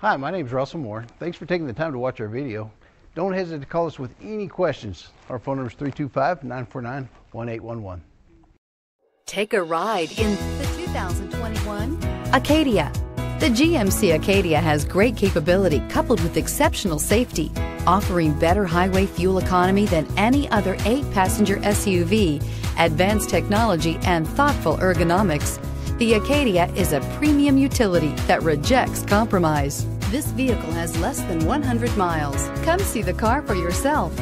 Hi, my name is Russell Moore. Thanks for taking the time to watch our video. Don't hesitate to call us with any questions. Our phone number is 325 949 1811. Take a ride in the 2021 Acadia. The GMC Acadia has great capability coupled with exceptional safety, offering better highway fuel economy than any other eight passenger SUV, advanced technology, and thoughtful ergonomics. The Acadia is a premium utility that rejects compromise. This vehicle has less than 100 miles. Come see the car for yourself.